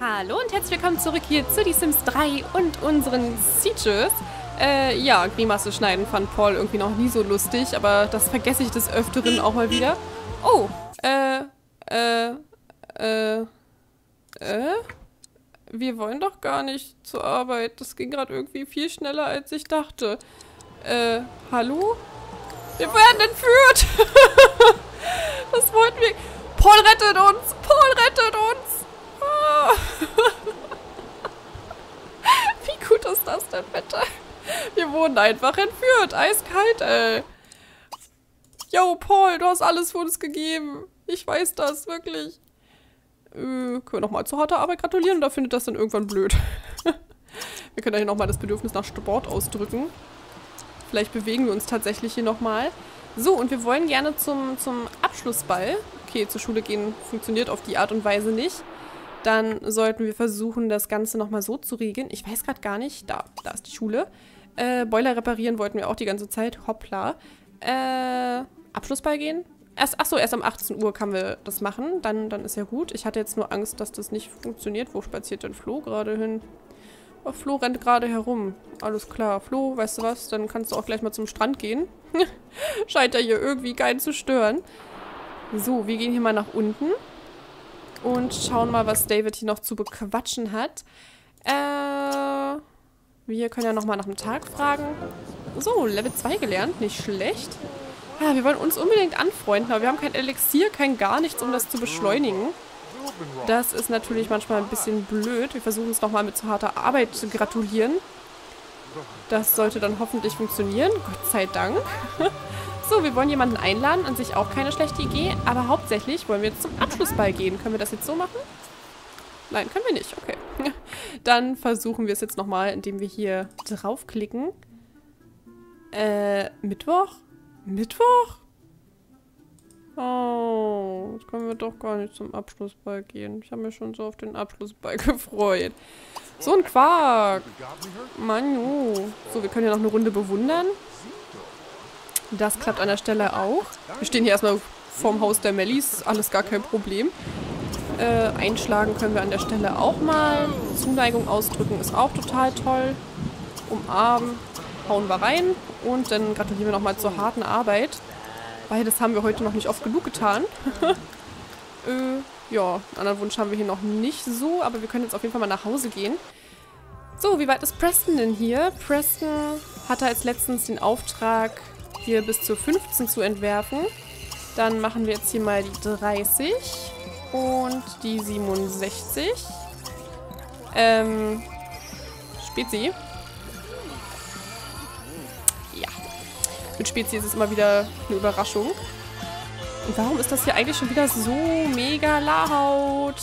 Hallo und herzlich willkommen zurück hier zu Die Sims 3 und unseren Sieges. Äh, ja, Grimasse schneiden fand Paul irgendwie noch nie so lustig, aber das vergesse ich des Öfteren auch mal wieder. Oh, äh, äh, äh, äh? Wir wollen doch gar nicht zur Arbeit. Das ging gerade irgendwie viel schneller, als ich dachte. Äh, hallo? Wir werden entführt! Was wollten wir? Paul rettet uns! Paul rettet uns! Ah. Wie gut ist das denn bitte? Wir wurden einfach entführt. Eiskalt, ey. Yo, Paul, du hast alles für uns gegeben. Ich weiß das, wirklich. Äh, können wir nochmal zu harter Arbeit gratulieren oder findet das dann irgendwann blöd? wir können ja hier nochmal das Bedürfnis nach Sport ausdrücken. Vielleicht bewegen wir uns tatsächlich hier nochmal. So, und wir wollen gerne zum, zum Abschlussball. Okay, zur Schule gehen funktioniert auf die Art und Weise nicht. Dann sollten wir versuchen, das Ganze nochmal so zu regeln. Ich weiß gerade gar nicht. Da, da ist die Schule. Äh, Boiler reparieren wollten wir auch die ganze Zeit. Hoppla. Äh, Abschlussball gehen? Erst, achso, erst um 18 Uhr kann wir das machen. Dann, dann ist ja gut. Ich hatte jetzt nur Angst, dass das nicht funktioniert. Wo spaziert denn Flo gerade hin? Oh, Flo rennt gerade herum. Alles klar. Flo, weißt du was? Dann kannst du auch gleich mal zum Strand gehen. Scheint ja hier irgendwie keinen zu stören. So, wir gehen hier mal nach unten. Und schauen mal, was David hier noch zu bequatschen hat. Äh, wir können ja nochmal nach dem Tag fragen. So, Level 2 gelernt. Nicht schlecht. Ja, wir wollen uns unbedingt anfreunden, aber wir haben kein Elixier, kein gar nichts, um das zu beschleunigen. Das ist natürlich manchmal ein bisschen blöd. Wir versuchen es nochmal mit zu harter Arbeit zu gratulieren. Das sollte dann hoffentlich funktionieren. Gott sei Dank. so, wir wollen jemanden einladen. An sich auch keine schlechte Idee. Aber hauptsächlich wollen wir jetzt zum Abschlussball gehen. Können wir das jetzt so machen? Nein, können wir nicht. Okay. Dann versuchen wir es jetzt nochmal, indem wir hier draufklicken. Äh, Mittwoch? Mittwoch? Oh, jetzt können wir doch gar nicht zum Abschlussball gehen. Ich habe mich schon so auf den Abschlussball gefreut. So ein Quark. Manu. So, wir können ja noch eine Runde bewundern. Das klappt an der Stelle auch. Wir stehen hier erstmal vorm Haus der Mellis. Alles gar kein Problem. Äh, einschlagen können wir an der Stelle auch mal. Zuneigung ausdrücken ist auch total toll. Umarmen. Hauen wir rein. Und dann gratulieren wir nochmal zur harten Arbeit. Weil das haben wir heute noch nicht oft genug getan. äh, ja, einen anderen Wunsch haben wir hier noch nicht so, aber wir können jetzt auf jeden Fall mal nach Hause gehen. So, wie weit ist Preston denn hier? Preston hatte als letztens den Auftrag, hier bis zu 15 zu entwerfen. Dann machen wir jetzt hier mal die 30 und die 67. Ähm, Spezi. Ja. Mit Spezi ist es immer wieder eine Überraschung. Und warum ist das hier eigentlich schon wieder so mega laut?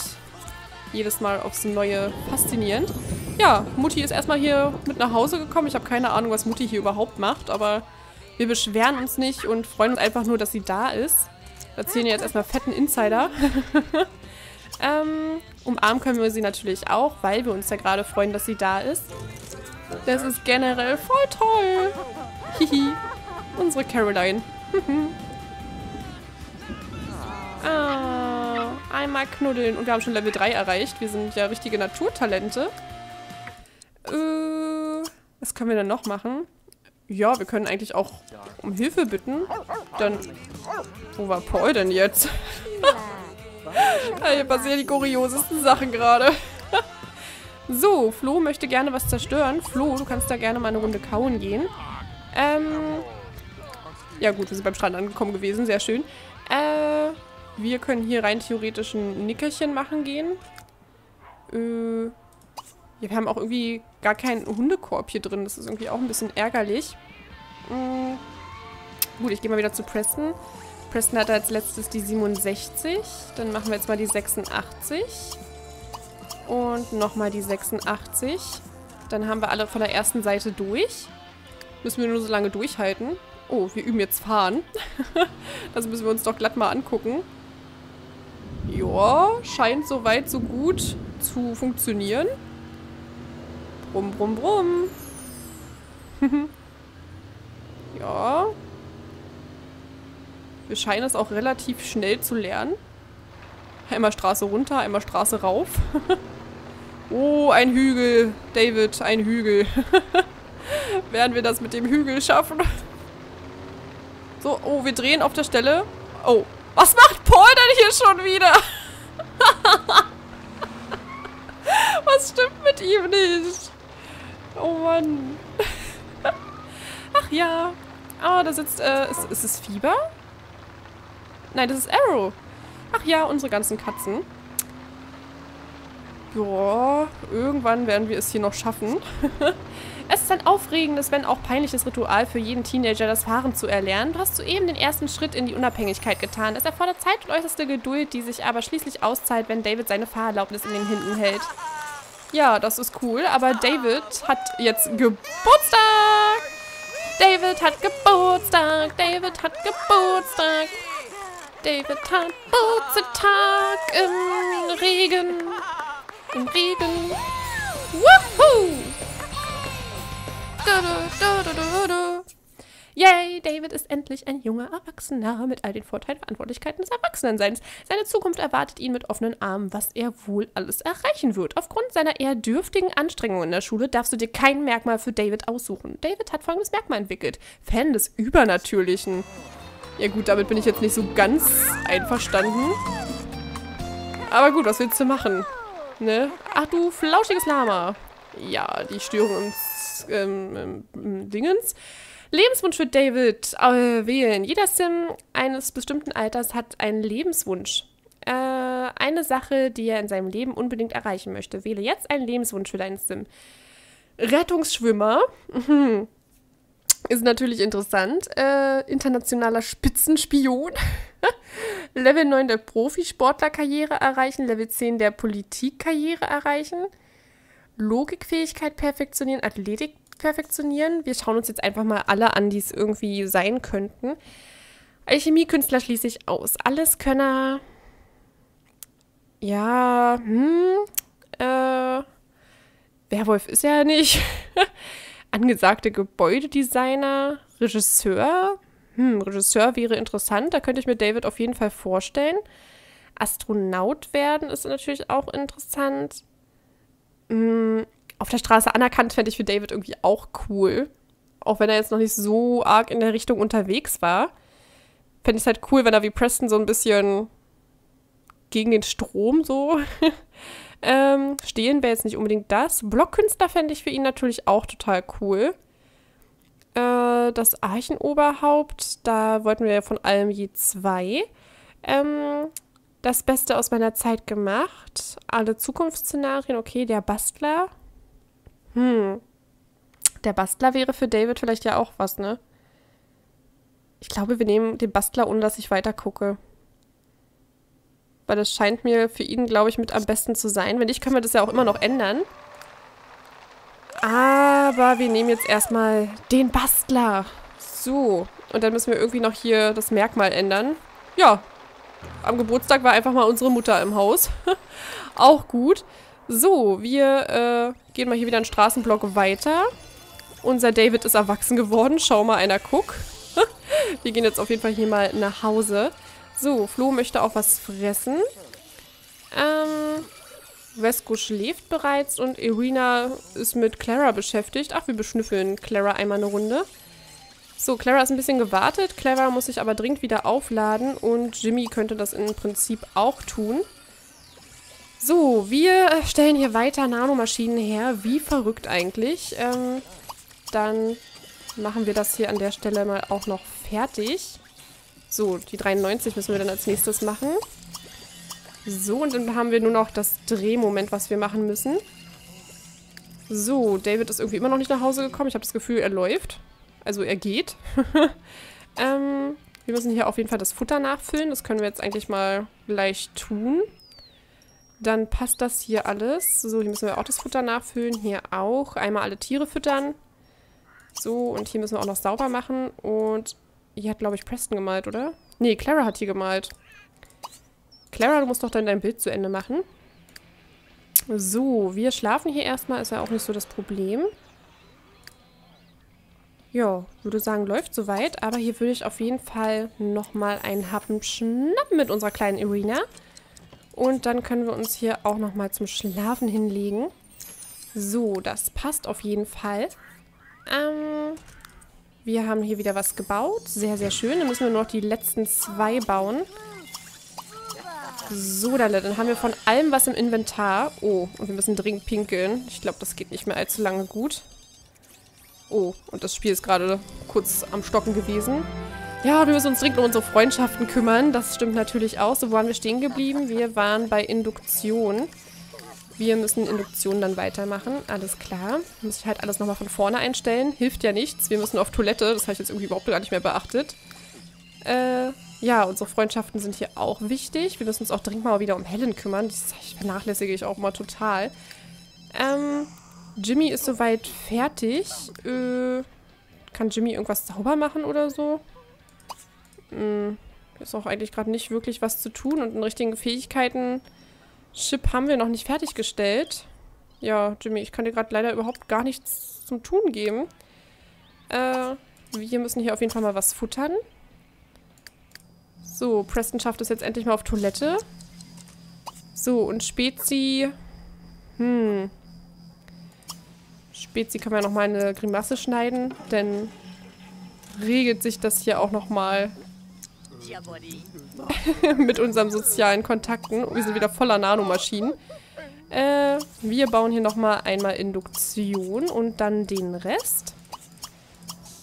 Jedes Mal aufs Neue faszinierend. Ja, Mutti ist erstmal hier mit nach Hause gekommen. Ich habe keine Ahnung, was Mutti hier überhaupt macht, aber wir beschweren uns nicht und freuen uns einfach nur, dass sie da ist. Erzählen ihr jetzt erstmal fetten Insider. ähm, umarmen können wir sie natürlich auch, weil wir uns ja gerade freuen, dass sie da ist. Das ist generell voll toll. Hihi. Unsere Caroline. Ah, einmal knuddeln. Und wir haben schon Level 3 erreicht. Wir sind ja richtige Naturtalente. Äh, was können wir denn noch machen? Ja, wir können eigentlich auch um Hilfe bitten. Dann... Wo war Paul denn jetzt? Hier passieren die kuriosesten Sachen gerade. so, Flo möchte gerne was zerstören. Flo, du kannst da gerne mal eine Runde kauen gehen. Ähm... Ja gut, wir sind beim Strand angekommen gewesen. Sehr schön. Äh... Wir können hier rein theoretisch ein Nickerchen machen gehen. Äh, ja, wir haben auch irgendwie gar keinen Hundekorb hier drin. Das ist irgendwie auch ein bisschen ärgerlich. Mhm. Gut, ich gehe mal wieder zu Preston. Preston hat als letztes die 67. Dann machen wir jetzt mal die 86. Und nochmal die 86. Dann haben wir alle von der ersten Seite durch. Müssen wir nur so lange durchhalten. Oh, wir üben jetzt fahren. das müssen wir uns doch glatt mal angucken. Ja, scheint soweit so gut zu funktionieren. Brumm, brumm, brumm. ja. Wir scheinen es auch relativ schnell zu lernen. Einmal Straße runter, einmal Straße rauf. Oh, ein Hügel. David, ein Hügel. Werden wir das mit dem Hügel schaffen? So, oh, wir drehen auf der Stelle. Oh, was macht Paul denn hier schon wieder? was stimmt mit ihm nicht? Oh Mann. Ach ja. Ah, oh, da sitzt, äh, ist, ist es Fieber? Nein, das ist Arrow. Ach ja, unsere ganzen Katzen. Ja, irgendwann werden wir es hier noch schaffen. es ist ein aufregendes, wenn auch peinliches Ritual für jeden Teenager, das Fahren zu erlernen. Du hast soeben den ersten Schritt in die Unabhängigkeit getan. Es erfordert Zeit und äußerste Geduld, die sich aber schließlich auszahlt, wenn David seine Fahrerlaubnis in den Händen hält. Ja, das ist cool, aber David hat jetzt Geburtstag! David hat Geburtstag! David hat Geburtstag! David hat Geburtstag im Regen im Regen. Woohoo! Yay, David ist endlich ein junger Erwachsener mit all den Vorteilen und Verantwortlichkeiten des Erwachsenenseins. Seine Zukunft erwartet ihn mit offenen Armen, was er wohl alles erreichen wird. Aufgrund seiner eher dürftigen Anstrengungen in der Schule darfst du dir kein Merkmal für David aussuchen. David hat folgendes Merkmal entwickelt. Fan des Übernatürlichen. Ja gut, damit bin ich jetzt nicht so ganz einverstanden. Aber gut, was willst du machen? Ne? Ach du flauschiges Lama. Ja, die Störung im, ähm, im Dingens. Lebenswunsch für David äh, wählen. Jeder Sim eines bestimmten Alters hat einen Lebenswunsch. Äh, eine Sache, die er in seinem Leben unbedingt erreichen möchte. Wähle jetzt einen Lebenswunsch für deinen Sim. Rettungsschwimmer. Ist natürlich interessant. Äh, internationaler Spitzenspion. Level 9 der Profisportlerkarriere erreichen. Level 10 der Politikkarriere erreichen. Logikfähigkeit perfektionieren. Athletik perfektionieren. Wir schauen uns jetzt einfach mal alle an, die es irgendwie sein könnten. Alchemiekünstler schließe ich aus. Alles Könner. Ja, hm. Äh. Werwolf ist er nicht. angesagte Gebäudedesigner, Regisseur. Hm, Regisseur wäre interessant, da könnte ich mir David auf jeden Fall vorstellen. Astronaut werden ist natürlich auch interessant. Hm, auf der Straße anerkannt fände ich für David irgendwie auch cool. Auch wenn er jetzt noch nicht so arg in der Richtung unterwegs war. Fände ich es halt cool, wenn er wie Preston so ein bisschen gegen den Strom so Ähm, stehen wäre jetzt nicht unbedingt das. Blockkünstler fände ich für ihn natürlich auch total cool. Äh, das Archenoberhaupt, da wollten wir ja von allem je zwei. Ähm, das Beste aus meiner Zeit gemacht. Alle Zukunftsszenarien, okay. Der Bastler. Hm. Der Bastler wäre für David vielleicht ja auch was, ne? Ich glaube, wir nehmen den Bastler, ohne dass ich weiter gucke. Weil das scheint mir für ihn, glaube ich, mit am besten zu sein. Wenn nicht, können wir das ja auch immer noch ändern. Aber wir nehmen jetzt erstmal den Bastler. So. Und dann müssen wir irgendwie noch hier das Merkmal ändern. Ja. Am Geburtstag war einfach mal unsere Mutter im Haus. auch gut. So, wir äh, gehen mal hier wieder einen Straßenblock weiter. Unser David ist erwachsen geworden. Schau mal einer guck. wir gehen jetzt auf jeden Fall hier mal nach Hause. So, Flo möchte auch was fressen. Ähm, Vesco schläft bereits und Irina ist mit Clara beschäftigt. Ach, wir beschnüffeln Clara einmal eine Runde. So, Clara ist ein bisschen gewartet. Clara muss sich aber dringend wieder aufladen und Jimmy könnte das im Prinzip auch tun. So, wir stellen hier weiter Nanomaschinen her. Wie verrückt eigentlich. Ähm, dann machen wir das hier an der Stelle mal auch noch fertig. So, die 93 müssen wir dann als nächstes machen. So, und dann haben wir nur noch das Drehmoment, was wir machen müssen. So, David ist irgendwie immer noch nicht nach Hause gekommen. Ich habe das Gefühl, er läuft. Also er geht. ähm, wir müssen hier auf jeden Fall das Futter nachfüllen. Das können wir jetzt eigentlich mal gleich tun. Dann passt das hier alles. So, hier müssen wir auch das Futter nachfüllen. Hier auch. Einmal alle Tiere füttern. So, und hier müssen wir auch noch sauber machen. Und hier hat, glaube ich, Preston gemalt, oder? Nee, Clara hat hier gemalt. Clara, du musst doch dann dein Bild zu Ende machen. So, wir schlafen hier erstmal. Ist ja auch nicht so das Problem. Ja, würde sagen, läuft soweit. Aber hier würde ich auf jeden Fall nochmal einen Happen schnappen mit unserer kleinen Irina. Und dann können wir uns hier auch nochmal zum Schlafen hinlegen. So, das passt auf jeden Fall. Ähm, wir haben hier wieder was gebaut. Sehr, sehr schön. Dann müssen wir nur noch die letzten zwei bauen. So, dann, dann haben wir von allem was im Inventar. Oh, und wir müssen dringend pinkeln. Ich glaube, das geht nicht mehr allzu lange gut. Oh, und das Spiel ist gerade kurz am Stocken gewesen. Ja, wir müssen uns dringend um unsere Freundschaften kümmern. Das stimmt natürlich auch. So, wo waren wir stehen geblieben? Wir waren bei Induktion. Wir müssen Induktion dann weitermachen. Alles klar. Muss ich halt alles nochmal von vorne einstellen. Hilft ja nichts. Wir müssen auf Toilette. Das habe ich jetzt irgendwie überhaupt gar nicht mehr beachtet. Äh, ja, unsere Freundschaften sind hier auch wichtig. Wir müssen uns auch dringend mal wieder um Helen kümmern. Das vernachlässige ich auch mal total. Ähm, Jimmy ist soweit fertig. Äh, kann Jimmy irgendwas sauber machen oder so? Hm, ist auch eigentlich gerade nicht wirklich was zu tun und einen richtigen Fähigkeiten Chip haben wir noch nicht fertiggestellt. Ja, Jimmy, ich kann dir gerade leider überhaupt gar nichts zum Tun geben. Äh, wir müssen hier auf jeden Fall mal was futtern. So, Preston schafft es jetzt endlich mal auf Toilette. So, und Spezi... Hm. Spezi kann man ja nochmal eine Grimasse schneiden, denn regelt sich das hier auch nochmal mit unseren sozialen Kontakten. Wir sind wieder voller Nanomaschinen. Äh, wir bauen hier nochmal einmal Induktion und dann den Rest.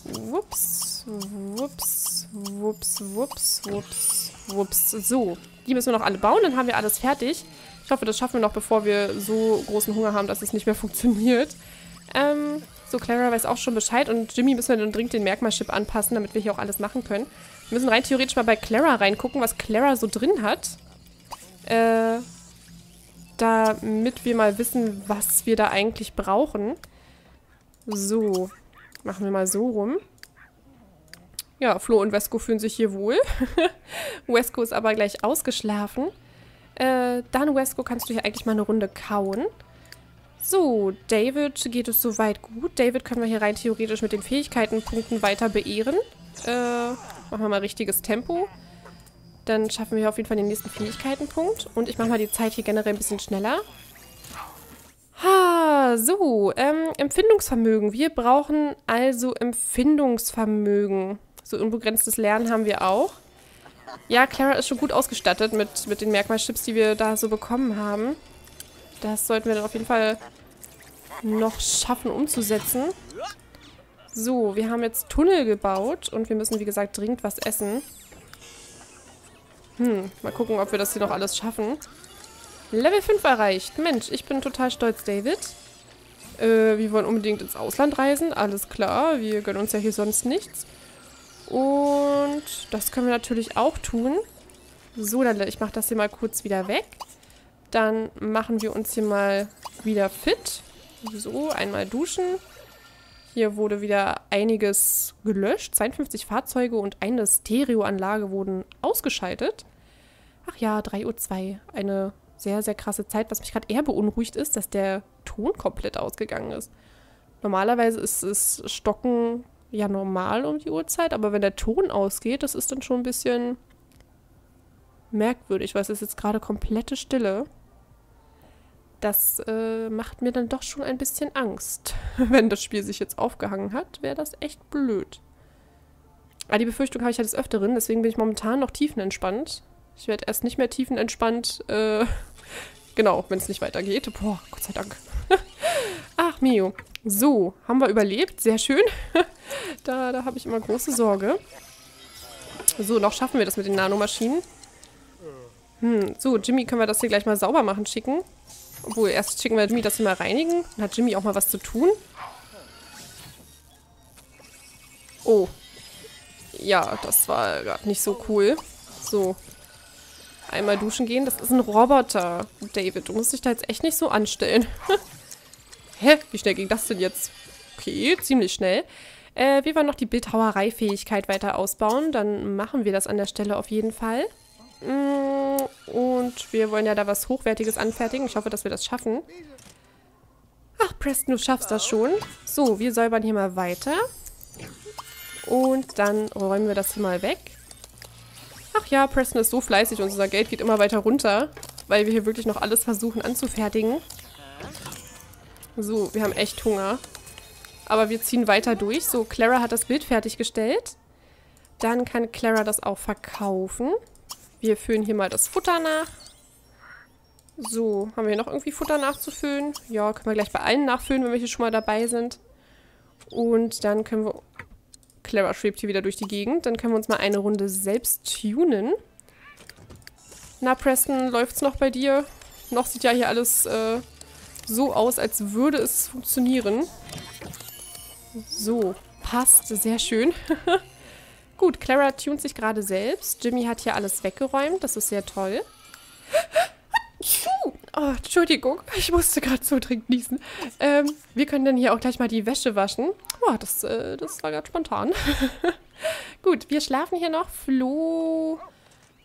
Wups, wups, wups, wups, wups, wups. So, die müssen wir noch alle bauen, dann haben wir alles fertig. Ich hoffe, das schaffen wir noch, bevor wir so großen Hunger haben, dass es nicht mehr funktioniert. Ähm, so, Clara weiß auch schon Bescheid und Jimmy müssen wir dann dringend den Merkmalchip anpassen, damit wir hier auch alles machen können. Wir müssen rein theoretisch mal bei Clara reingucken, was Clara so drin hat. Äh, damit wir mal wissen, was wir da eigentlich brauchen. So, machen wir mal so rum. Ja, Flo und Wesko fühlen sich hier wohl. Wesko ist aber gleich ausgeschlafen. Äh, dann, Wesko, kannst du hier eigentlich mal eine Runde kauen. So, David geht es soweit gut. David können wir hier rein theoretisch mit den Fähigkeitenpunkten weiter beehren. Äh, machen wir mal richtiges Tempo. Dann schaffen wir auf jeden Fall den nächsten Fähigkeitenpunkt. Und ich mache mal die Zeit hier generell ein bisschen schneller. Ha, so, ähm, Empfindungsvermögen. Wir brauchen also Empfindungsvermögen. So unbegrenztes Lernen haben wir auch. Ja, Clara ist schon gut ausgestattet mit, mit den Merkmalchips, die wir da so bekommen haben. Das sollten wir dann auf jeden Fall noch schaffen umzusetzen. So, wir haben jetzt Tunnel gebaut und wir müssen, wie gesagt, dringend was essen. Hm, mal gucken, ob wir das hier noch alles schaffen. Level 5 erreicht. Mensch, ich bin total stolz, David. Äh, wir wollen unbedingt ins Ausland reisen. Alles klar, wir gönnen uns ja hier sonst nichts. Und das können wir natürlich auch tun. So, dann ich mache das hier mal kurz wieder weg. Dann machen wir uns hier mal wieder fit. So, einmal duschen. Hier wurde wieder einiges gelöscht. 52 Fahrzeuge und eine Stereoanlage wurden ausgeschaltet. Ach ja, 3.02 Uhr. Eine sehr, sehr krasse Zeit. Was mich gerade eher beunruhigt ist, dass der Ton komplett ausgegangen ist. Normalerweise ist es Stocken ja normal um die Uhrzeit, aber wenn der Ton ausgeht, das ist dann schon ein bisschen merkwürdig, weil es ist jetzt gerade komplette Stille. Das äh, macht mir dann doch schon ein bisschen Angst. Wenn das Spiel sich jetzt aufgehangen hat, wäre das echt blöd. Aber die Befürchtung habe ich ja des Öfteren, deswegen bin ich momentan noch tiefenentspannt. Ich werde erst nicht mehr tiefenentspannt, äh, genau, wenn es nicht weitergeht. Boah, Gott sei Dank. Ach, Mio. So, haben wir überlebt. Sehr schön. da da habe ich immer große Sorge. So, noch schaffen wir das mit den Nanomaschinen. Hm, so, Jimmy, können wir das hier gleich mal sauber machen schicken? Obwohl, erst schicken wir Jimmy das hier mal reinigen. Dann hat Jimmy auch mal was zu tun. Oh. Ja, das war gerade nicht so cool. So. Einmal duschen gehen. Das ist ein Roboter. David, du musst dich da jetzt echt nicht so anstellen. Hä? Wie schnell ging das denn jetzt? Okay, ziemlich schnell. Äh, wir wollen noch die Bildhauereifähigkeit weiter ausbauen. Dann machen wir das an der Stelle auf jeden Fall. Mm, und wir wollen ja da was Hochwertiges anfertigen. Ich hoffe, dass wir das schaffen. Ach, Preston, du schaffst das schon. So, wir säubern hier mal weiter. Und dann räumen wir das hier mal weg. Ach ja, Preston ist so fleißig und unser Geld geht immer weiter runter, weil wir hier wirklich noch alles versuchen anzufertigen. So, wir haben echt Hunger. Aber wir ziehen weiter durch. So, Clara hat das Bild fertiggestellt. Dann kann Clara das auch verkaufen. Wir füllen hier mal das Futter nach. So, haben wir noch irgendwie Futter nachzufüllen? Ja, können wir gleich bei allen nachfüllen, wenn wir hier schon mal dabei sind. Und dann können wir... Clara schwebt hier wieder durch die Gegend. Dann können wir uns mal eine Runde selbst tunen. Na, Preston, läuft's noch bei dir? Noch sieht ja hier alles äh, so aus, als würde es funktionieren. So, passt. Sehr schön. Gut, Clara tunt sich gerade selbst. Jimmy hat hier alles weggeräumt. Das ist sehr toll. Oh, Entschuldigung, ich musste gerade so dringend niesen. Ähm, wir können dann hier auch gleich mal die Wäsche waschen. Oh, das, äh, das war gerade spontan. Gut, wir schlafen hier noch. Flo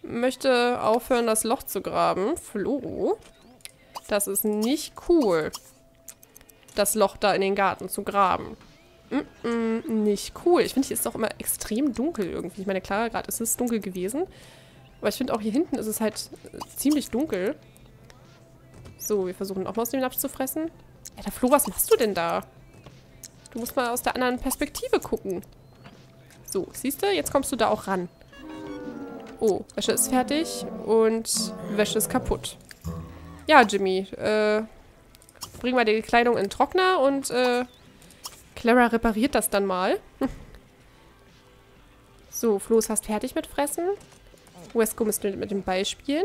möchte aufhören, das Loch zu graben. Flo, das ist nicht cool, das Loch da in den Garten zu graben. Mm -mm, nicht cool. Ich finde, hier ist auch immer extrem dunkel irgendwie. Ich meine, klar, gerade ist es dunkel gewesen. Aber ich finde auch hier hinten ist es halt ziemlich dunkel. So, wir versuchen auch mal aus dem Napf zu fressen. Ja, der Flo, was machst du denn da? Du musst mal aus der anderen Perspektive gucken. So, siehst du? Jetzt kommst du da auch ran. Oh, Wäsche ist fertig und Wäsche ist kaputt. Ja, Jimmy, äh, bring mal die Kleidung in den Trockner und, äh, Clara repariert das dann mal. so, Flo ist fast fertig mit Fressen. Wesco müsste mit dem Ball spielen.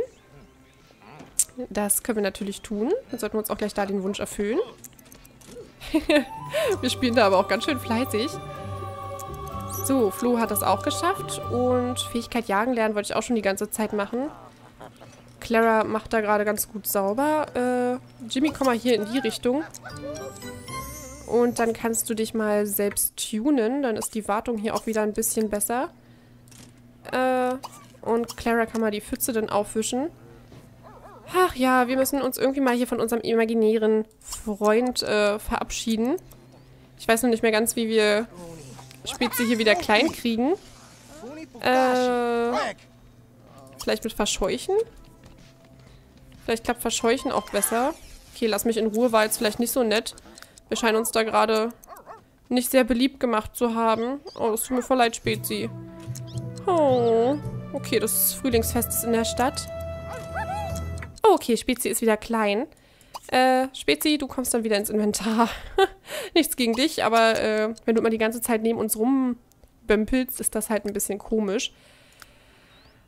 Das können wir natürlich tun. Dann sollten wir uns auch gleich da den Wunsch erfüllen. wir spielen da aber auch ganz schön fleißig. So, Flo hat das auch geschafft. Und Fähigkeit jagen lernen wollte ich auch schon die ganze Zeit machen. Clara macht da gerade ganz gut sauber. Äh, Jimmy, komm mal hier in die Richtung. Und dann kannst du dich mal selbst tunen. Dann ist die Wartung hier auch wieder ein bisschen besser. Äh, und Clara kann mal die Pfütze dann aufwischen. Ach ja, wir müssen uns irgendwie mal hier von unserem imaginären Freund äh, verabschieden. Ich weiß noch nicht mehr ganz, wie wir Spezi hier wieder klein kriegen. Äh, vielleicht mit Verscheuchen? Vielleicht klappt Verscheuchen auch besser. Okay, lass mich in Ruhe, war jetzt vielleicht nicht so nett. Wir scheinen uns da gerade nicht sehr beliebt gemacht zu haben. Oh, es tut mir voll leid, Spezi. Oh, okay, das Frühlingsfest ist in der Stadt. Oh, okay, Spezi ist wieder klein. Äh, Spezi, du kommst dann wieder ins Inventar. Nichts gegen dich, aber äh, wenn du immer die ganze Zeit neben uns rumbömpelst, ist das halt ein bisschen komisch.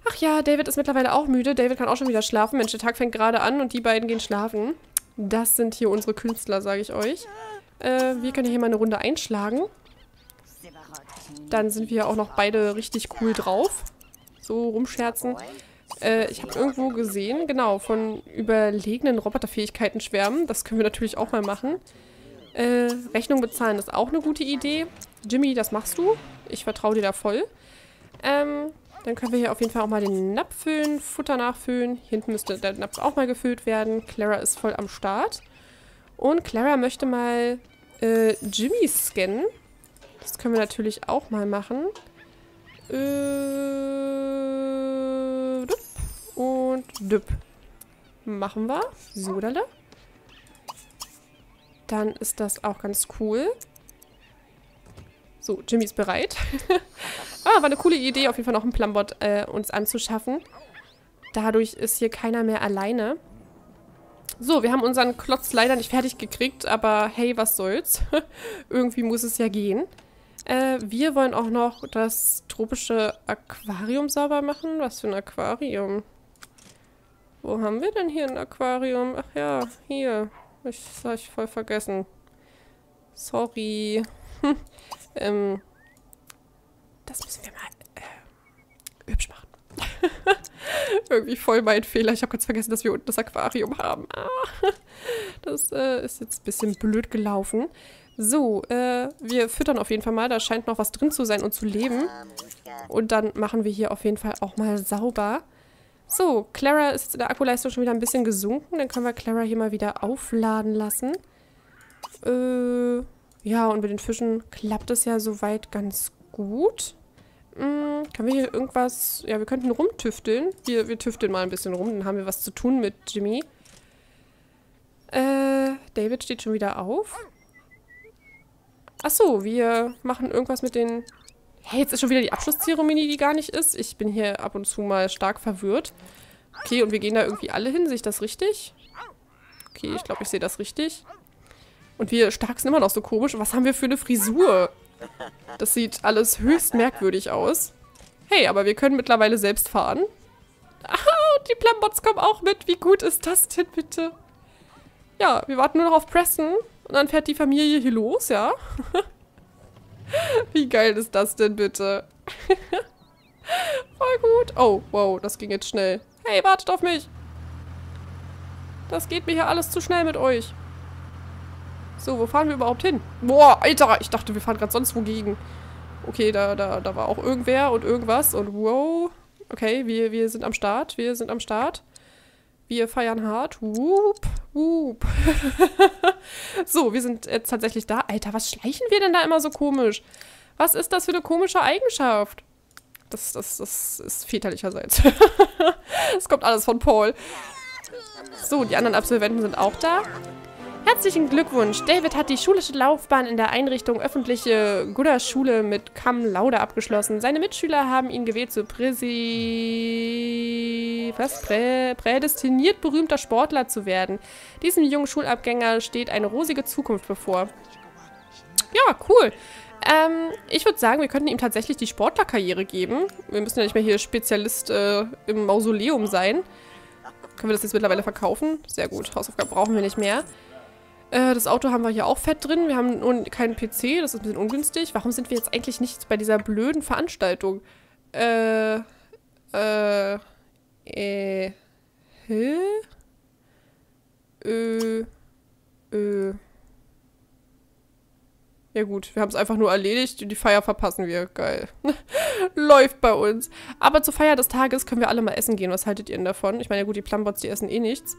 Ach ja, David ist mittlerweile auch müde. David kann auch schon wieder schlafen. Mensch, der Tag fängt gerade an und die beiden gehen schlafen. Das sind hier unsere Künstler, sage ich euch. Äh, wir können hier mal eine Runde einschlagen. Dann sind wir auch noch beide richtig cool drauf. So rumscherzen. Äh, ich habe irgendwo gesehen, genau, von überlegenen Roboterfähigkeiten schwärmen. Das können wir natürlich auch mal machen. Äh, Rechnung bezahlen ist auch eine gute Idee. Jimmy, das machst du. Ich vertraue dir da voll. Ähm, dann können wir hier auf jeden Fall auch mal den Napf füllen, Futter nachfüllen. Hier hinten müsste der Napf auch mal gefüllt werden. Clara ist voll am Start. Und Clara möchte mal äh, Jimmy scannen. Das können wir natürlich auch mal machen. Äh, und düpp. Machen wir. So, dale. Dann ist das auch ganz cool. So, Jimmy ist bereit. ah, war eine coole Idee, auf jeden Fall noch einen Plumbot äh, uns anzuschaffen. Dadurch ist hier keiner mehr alleine. So, wir haben unseren Klotz leider nicht fertig gekriegt, aber hey, was soll's. Irgendwie muss es ja gehen. Äh, wir wollen auch noch das tropische Aquarium sauber machen. Was für ein Aquarium? Wo haben wir denn hier ein Aquarium? Ach ja, hier. Ich, das habe ich voll vergessen. Sorry. ähm, das müssen wir mal äh, hübsch machen. Irgendwie voll mein Fehler. Ich habe ganz vergessen, dass wir unten das Aquarium haben. Ah, das äh, ist jetzt ein bisschen blöd gelaufen. So, äh, wir füttern auf jeden Fall mal. Da scheint noch was drin zu sein und zu leben. Und dann machen wir hier auf jeden Fall auch mal sauber. So, Clara ist in der Akkuleistung schon wieder ein bisschen gesunken. Dann können wir Clara hier mal wieder aufladen lassen. Äh, ja, und mit den Fischen klappt es ja soweit ganz gut. Hm, können wir hier irgendwas... Ja, wir könnten rumtüfteln. Wir, wir tüfteln mal ein bisschen rum, dann haben wir was zu tun mit Jimmy. Äh, David steht schon wieder auf. Ach so, wir machen irgendwas mit den... Hey, jetzt ist schon wieder die Abschlusszeremonie, die gar nicht ist. Ich bin hier ab und zu mal stark verwirrt. Okay, und wir gehen da irgendwie alle hin. Sehe ich das richtig? Okay, ich glaube, ich sehe das richtig. Und wir stark sind immer noch so komisch. Was haben wir für eine Frisur? Das sieht alles höchst merkwürdig aus. Hey, aber wir können mittlerweile selbst fahren. Ah, und die Plambots kommen auch mit. Wie gut ist das denn bitte? Ja, wir warten nur noch auf Preston. Und dann fährt die Familie hier los, ja? Wie geil ist das denn bitte? Voll gut. Oh, wow, das ging jetzt schnell. Hey, wartet auf mich. Das geht mir hier alles zu schnell mit euch. So, wo fahren wir überhaupt hin? Boah, Alter, ich dachte, wir fahren gerade sonst wogegen. Okay, da, da, da war auch irgendwer und irgendwas und wow. Okay, wir, wir sind am Start, wir sind am Start. Wir feiern hart. Whoop, whoop. so, wir sind jetzt tatsächlich da. Alter, was schleichen wir denn da immer so komisch? Was ist das für eine komische Eigenschaft? Das, das, das ist väterlicherseits. das kommt alles von Paul. So, die anderen Absolventen sind auch da. Herzlichen Glückwunsch! David hat die schulische Laufbahn in der Einrichtung öffentliche Gudda-Schule mit Cum Laude abgeschlossen. Seine Mitschüler haben ihn gewählt zu Präsi... was? Prä prädestiniert berühmter Sportler zu werden. Diesem jungen Schulabgänger steht eine rosige Zukunft bevor. Ja, cool. Ähm, ich würde sagen, wir könnten ihm tatsächlich die Sportlerkarriere geben. Wir müssen ja nicht mehr hier Spezialist äh, im Mausoleum sein. Können wir das jetzt mittlerweile verkaufen? Sehr gut. Hausaufgaben brauchen wir nicht mehr. Äh, das Auto haben wir hier auch fett drin. Wir haben nur keinen PC, das ist ein bisschen ungünstig. Warum sind wir jetzt eigentlich nicht bei dieser blöden Veranstaltung? Äh, äh, äh, hä? Äh, äh. Ja gut, wir haben es einfach nur erledigt die Feier verpassen wir. Geil. Läuft bei uns. Aber zur Feier des Tages können wir alle mal essen gehen. Was haltet ihr denn davon? Ich meine, ja gut, die Plumbots, die essen eh nichts.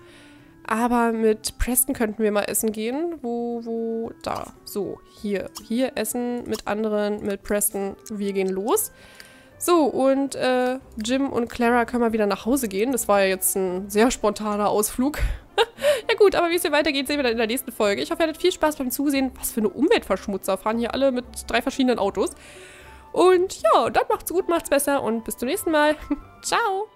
Aber mit Preston könnten wir mal essen gehen. Wo, wo, da. So, hier. Hier essen mit anderen, mit Preston. Wir gehen los. So, und äh, Jim und Clara können mal wieder nach Hause gehen. Das war ja jetzt ein sehr spontaner Ausflug. ja gut, aber wie es hier weitergeht, sehen wir dann in der nächsten Folge. Ich hoffe, ihr hattet viel Spaß beim Zusehen. Was für eine Umweltverschmutzer. Fahren hier alle mit drei verschiedenen Autos. Und ja, dann macht's gut, macht's besser und bis zum nächsten Mal. Ciao!